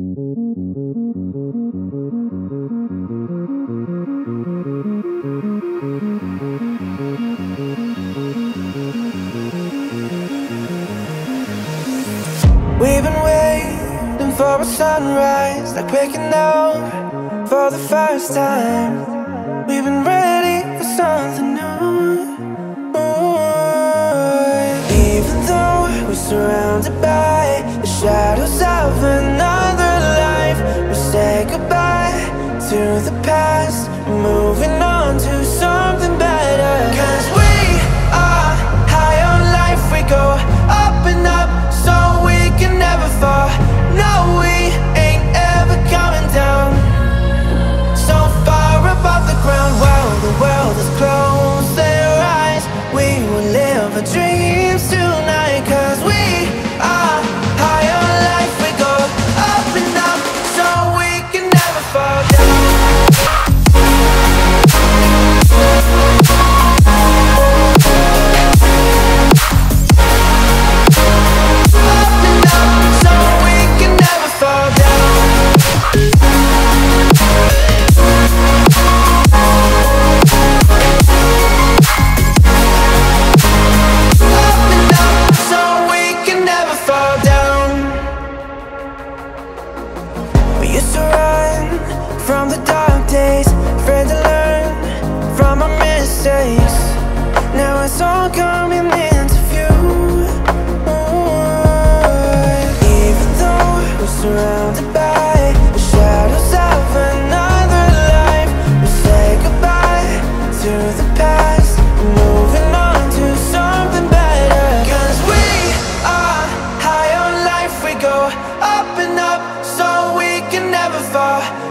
We've been waiting for a sunrise Like waking up for the first time We've been ready for something new Ooh. Even though we're surrounded by The shadows of another to the past. Moving on to something from the dark days Afraid to learn from our mistakes. Now it's all coming into view. Even though we're surrounded by The shadows of another life We say goodbye to the past. Moving on to something better. Cause we are high on life. We go up and up so we can never fall